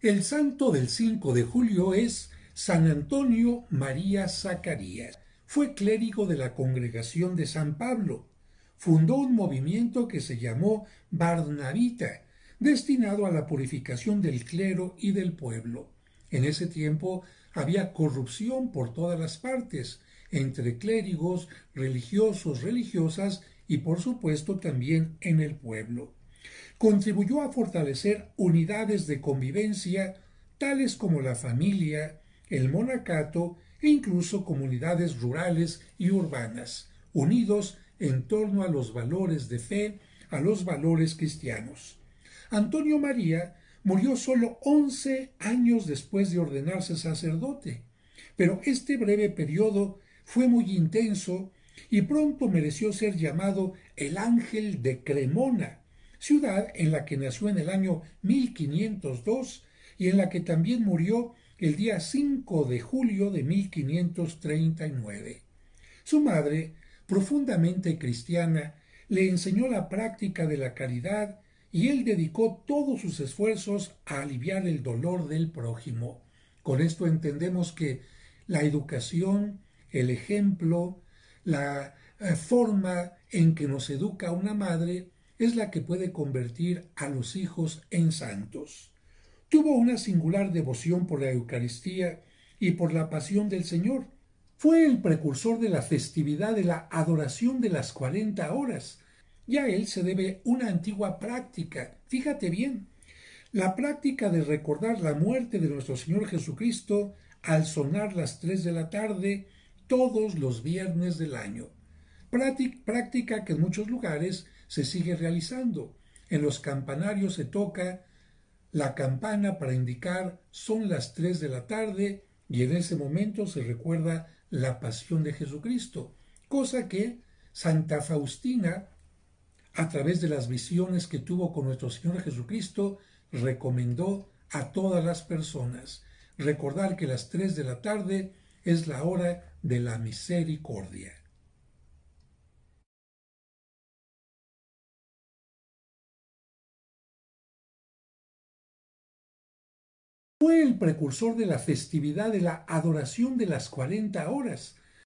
El santo del 5 de julio es San Antonio María Zacarías. Fue clérigo de la congregación de San Pablo. Fundó un movimiento que se llamó Barnabita, destinado a la purificación del clero y del pueblo. En ese tiempo había corrupción por todas las partes, entre clérigos, religiosos, religiosas y por supuesto también en el pueblo. Contribuyó a fortalecer unidades de convivencia tales como la familia, el monacato e incluso comunidades rurales y urbanas, unidos en torno a los valores de fe, a los valores cristianos. Antonio María murió solo once años después de ordenarse sacerdote, pero este breve periodo fue muy intenso y pronto mereció ser llamado el Ángel de Cremona, ciudad en la que nació en el año 1502 y en la que también murió el día 5 de julio de 1539. Su madre, profundamente cristiana, le enseñó la práctica de la caridad y él dedicó todos sus esfuerzos a aliviar el dolor del prójimo. Con esto entendemos que la educación, el ejemplo, la eh, forma en que nos educa una madre es la que puede convertir a los hijos en santos. Tuvo una singular devoción por la Eucaristía y por la pasión del Señor. Fue el precursor de la festividad de la adoración de las cuarenta horas, y a él se debe una antigua práctica. Fíjate bien, la práctica de recordar la muerte de nuestro Señor Jesucristo al sonar las tres de la tarde todos los viernes del año. Práctica que en muchos lugares se sigue realizando. En los campanarios se toca la campana para indicar son las tres de la tarde y en ese momento se recuerda la pasión de Jesucristo, cosa que Santa Faustina, a través de las visiones que tuvo con nuestro Señor Jesucristo, recomendó a todas las personas recordar que las tres de la tarde es la hora de la misericordia. Fue el precursor de la festividad de la adoración de las cuarenta horas,